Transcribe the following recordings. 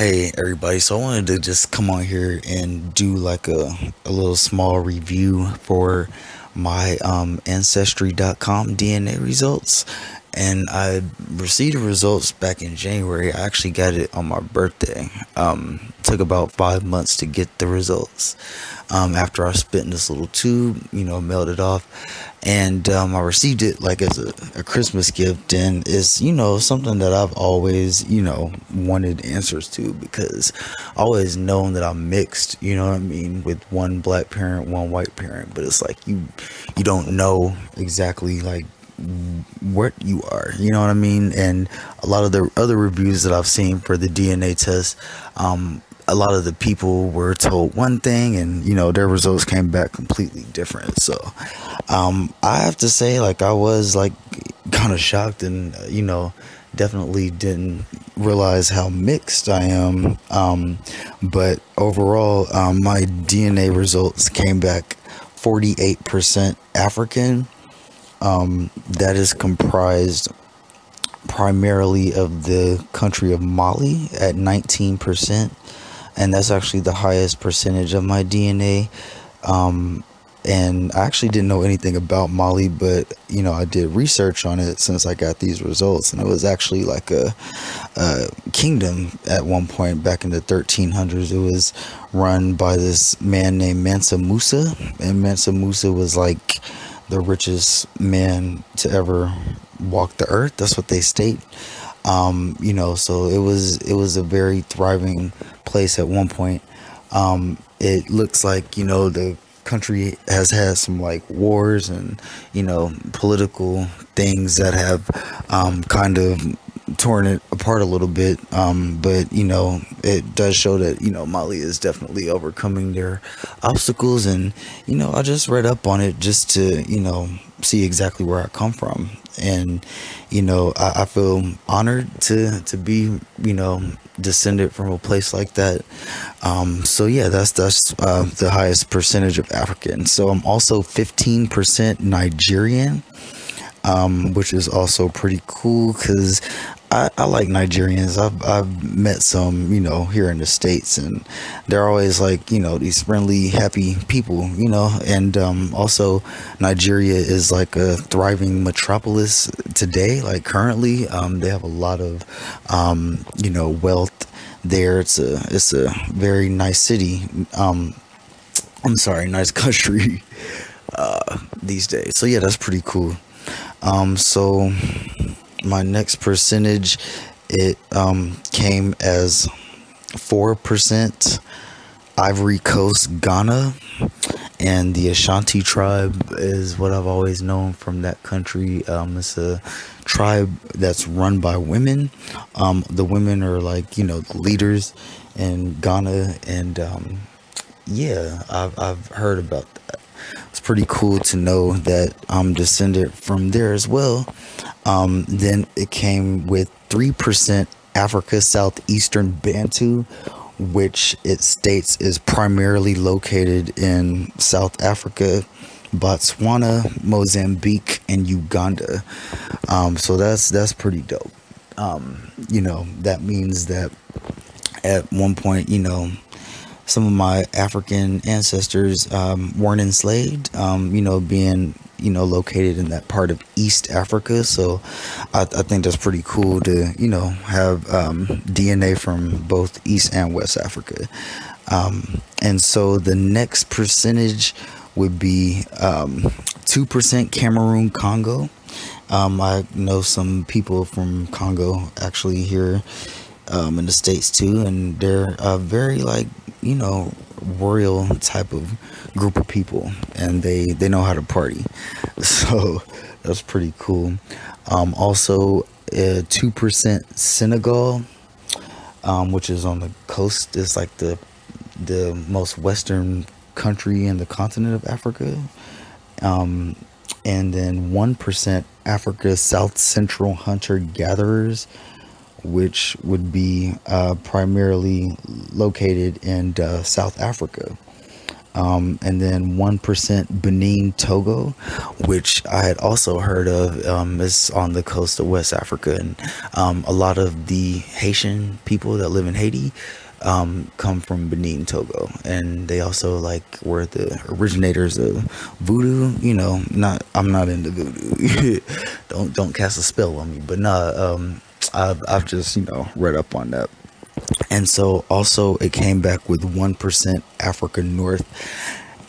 Hey everybody, so I wanted to just come on here and do like a, a little small review for my um, Ancestry.com DNA results. And I received the results back in January. I actually got it on my birthday. Um, took about five months to get the results. Um, after I spit in this little tube, you know, mailed it off and um, I received it like as a, a, Christmas gift, and it's you know something that I've always you know wanted answers to because I always known that I'm mixed, you know what I mean, with one black parent, one white parent, but it's like you you don't know exactly like what you are, you know what I mean, and a lot of the other reviews that I've seen for the DNA test, um, a lot of the people were told one thing and you know their results came back completely different. So um, i have to say like i was like kind of shocked and uh, you know definitely didn't realize how mixed i am. Um, but overall um, my dna results came back 48% african um, that is comprised primarily of the country of mali at 19% and that's actually the highest percentage of my DNA. Um, and I actually didn't know anything about Mali, but you know I did research on it since I got these results, and it was actually like a, a kingdom at one point back in the 1300s. It was run by this man named Mansa Musa, and Mansa Musa was like the richest man to ever walk the earth. That's what they state. Um, you know, so it was it was a very thriving place at one point. Um, it looks like you know the country has had some like wars and you know political things that have um, kind of torn it apart a little bit. Um, but you know, it does show that you know Mali is definitely overcoming their obstacles, and you know, I just read up on it just to you know see exactly where I come from, and you know I, I, feel honored to to be you know descended from a place like that um, so yeah that's that's uh, the highest percentage of African so I'm also 15% Nigerian um, which is also pretty cool because I, I, like Nigerians. I've, I've met some, you know, here in the States, and they're always like, you know, these friendly, happy people, you know. And um, also, Nigeria is like a thriving metropolis today. Like, currently, um, they have a lot of, um, you know, wealth there. It's a, it's a very nice city. Um, I'm sorry, nice country uh, these days. So, yeah, that's pretty cool. Um, so my next percentage it um, came as 4% Ivory Coast Ghana and the Ashanti tribe is what I've always known from that country. Um, it's a tribe that's run by women. Um, the women are like you know leaders in Ghana and um, yeah I've, I've heard about that it's pretty cool to know that I'm descended from there as well um, then it came with 3% Africa Southeastern Bantu, which it states is primarily located in South Africa, Botswana, Mozambique, and Uganda. Um, so that's that's pretty dope. Um, you know, that means that at one point, you know, some of my African ancestors um, weren't enslaved. Um, you know, being you know located in that part of East Africa. So I, I think that's pretty cool to you know have um, DNA from both East and West Africa. Um, and so the next percentage would be um, two percent Cameroon Congo. Um, I know some people from Congo actually here um, in the states too, and they're uh, very like you know royal type of group of people and they they know how to party. So that's pretty cool. Um, also uh, 2% senegal um, which is on the coast is like the the most western country in the continent of africa. Um, and then 1% africa south central hunter gatherers which would be uh, primarily located in uh, South Africa. um, and then 1% Benin, Togo, which I had also heard of. Um, is on the coast of West Africa, and um, a lot of the Haitian people that live in Haiti um, come from Benin, Togo, and they also like were the originators of voodoo. You know, not I'm not into voodoo. don't don't cast a spell on me, but nah. I've I've just you know read up on that. And so also it came back with 1% Africa North.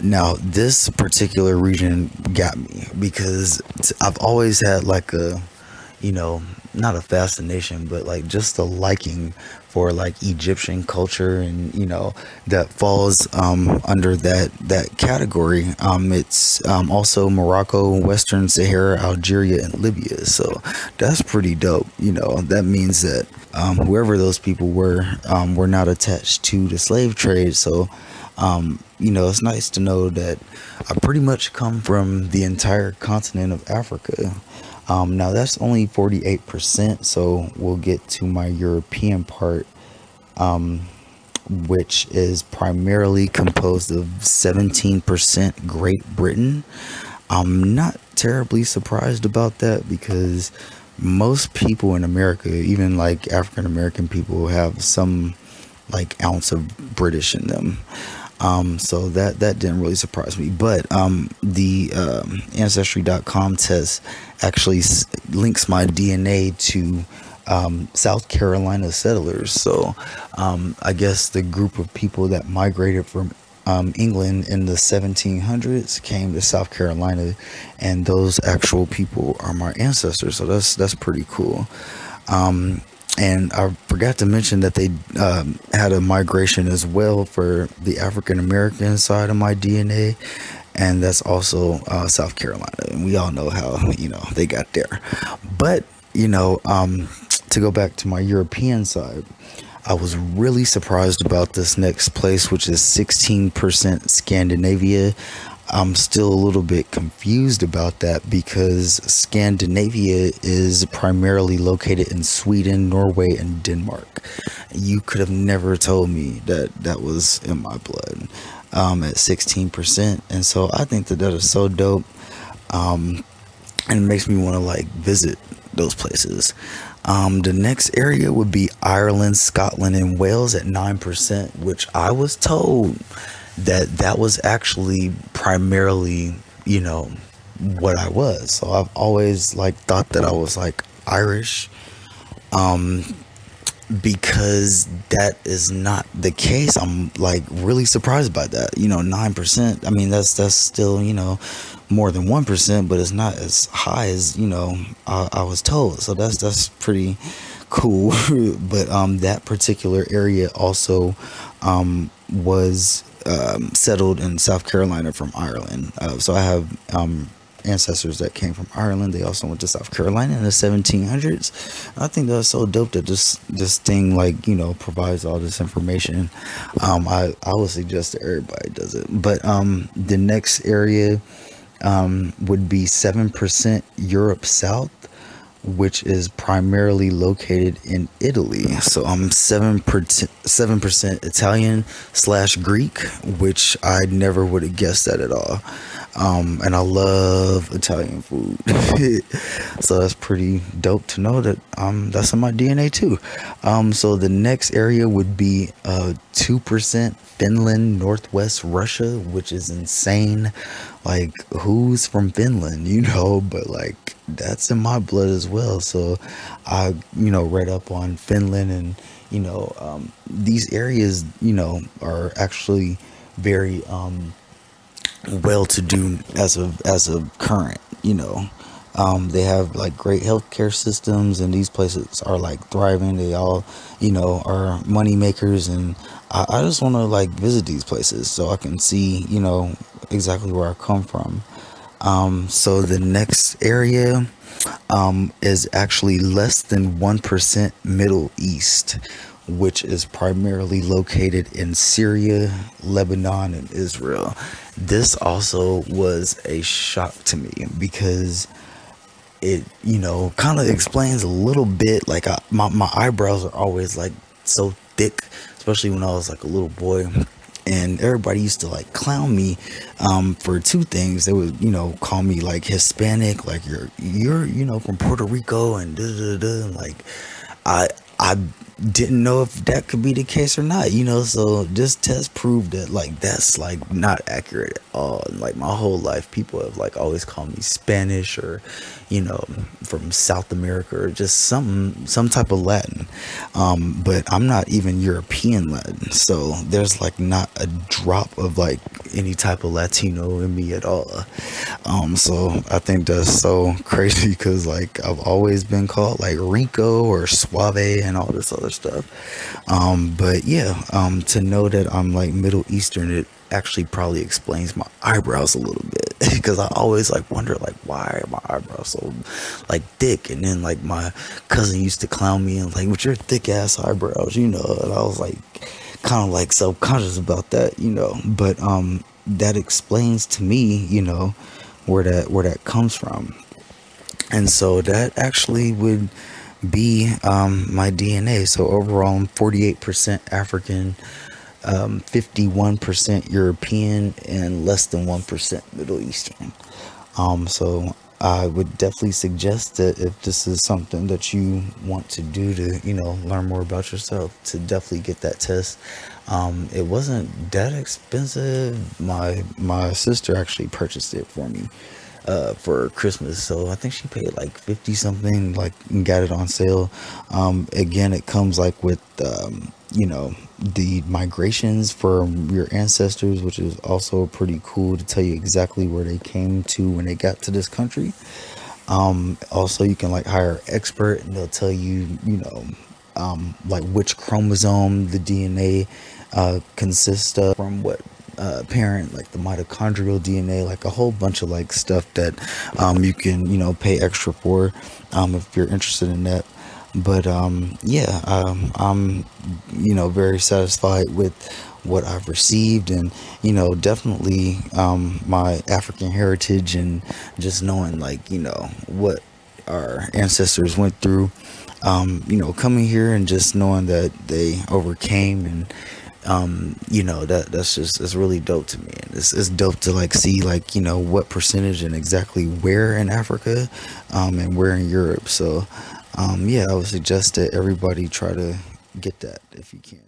Now, this particular region got me because I've always had like a, you know, not a fascination, but like just a liking for like Egyptian culture and you know that falls um, under that that category. Um, it's um, also Morocco, Western Sahara, Algeria, and Libya. So that's pretty dope. You know that means that um, whoever those people were um, were not attached to the slave trade. So um, you know it's nice to know that I pretty much come from the entire continent of Africa. Um, now that's only 48%, so we'll get to my European part, um, which is primarily composed of 17% Great Britain. I'm not terribly surprised about that because most people in America, even like African American people, have some like ounce of British in them. Um, so that that didn't really surprise me. But um, the um, Ancestry.com test actually s- links my DNA to um, South Carolina settlers. So um, I guess the group of people that migrated from um, England in the 1700s came to South Carolina, and those actual people are my ancestors. So that's that's pretty cool. And I forgot to mention that they um, had a migration as well for the African American side of my DNA, and that's also uh, South Carolina. And we all know how you know they got there. But you know, um, to go back to my European side, I was really surprised about this next place, which is 16% Scandinavia. I'm still a little bit confused about that because Scandinavia is primarily located in Sweden, Norway, and Denmark. You could have never told me that that was in my blood um, at 16%. And so I think that that is so dope. Um, and it makes me want to like visit those places. Um, the next area would be Ireland, Scotland, and Wales at 9%, which I was told that that was actually primarily, you know, what I was. So I've always like thought that I was like Irish. Um because that is not the case. I'm like really surprised by that. You know, 9%. I mean, that's that's still, you know, more than 1%, but it's not as high as, you know, I, I was told. So that's that's pretty cool. but um that particular area also um was um, settled in South Carolina from Ireland. Uh, so I have um, ancestors that came from Ireland. They also went to South Carolina in the 1700s. I think that's so dope that this this thing like you know provides all this information. Um, I I would suggest that everybody does it. But um, the next area um, would be seven percent Europe South which is primarily located in Italy. So I'm seven percent Italian slash Greek, which I never would have guessed that at all. Um, and I love Italian food, so that's pretty dope to know that um, that's in my DNA too. Um, so the next area would be uh, two percent Finland, Northwest Russia, which is insane. Like, who's from Finland, you know? But like, that's in my blood as well. So I, you know, read up on Finland and, you know, um, these areas, you know, are actually very um, well to do as of as of current, you know. Um, they have like great healthcare systems and these places are like thriving. They all, you know, are money makers and I, I just want to like visit these places so I can see, you know, exactly where I come from. Um, so the next area um, is actually less than 1% Middle East, which is primarily located in Syria, Lebanon, and Israel. This also was a shock to me because it, you know, kind of explains a little bit. Like, I, my, my eyebrows are always like so thick, especially when I was like a little boy and everybody used to like clown me um, for two things. They would, you know, call me like Hispanic, like you're you're you know from Puerto Rico and da da da. Like I I didn't know if that could be the case or not, you know. So this test proved that like that's like not accurate at all. Like my whole life, people have like always called me Spanish or, you know, from South America or just some some type of Latin. Um, but I'm not even European Latin, so there's like not a drop of like any type of Latino in me at all. Um, so I think that's so crazy because like I've always been called like Rico or Suave and all this other stuff. Um, but yeah, um, to know that I'm like Middle Eastern, it actually probably explains my eyebrows a little bit because I always like wonder like why are my eyebrows so like thick? And then like my cousin used to clown me and like with your thick ass eyebrows you know? And I was like kind of like self-conscious about that you know? But um that explains to me you know where that where that comes from. And so that actually would be um, my DNA. So overall, I'm 48% African, um, 51% European, and less than 1% Middle Eastern. Um, so I would definitely suggest that if this is something that you want to do to, you know, learn more about yourself, to definitely get that test. Um, it wasn't that expensive. My my sister actually purchased it for me uh, for Christmas. So I think she paid like 50 something, like, and got it on sale. Um, again, it comes like with, um, you know, the migrations from your ancestors, which is also pretty cool to tell you exactly where they came to when they got to this country. Um, also, you can like hire expert and they'll tell you, you know, um, like which chromosome the DNA uh, consists of from what uh, parent, like the mitochondrial DNA, like a whole bunch of like stuff that um, you can, you know, pay extra for um, if you're interested in that. But um, yeah, um, I'm, you know, very satisfied with what I've received and, you know, definitely um, my African heritage and just knowing like, you know, what our ancestors went through. Um, you know, coming here and just knowing that they overcame and um, you know that that's just it's really dope to me. And it's, it's dope to like see like you know what percentage and exactly where in africa um, and where in europe. So um, yeah i would suggest that everybody try to get that if you can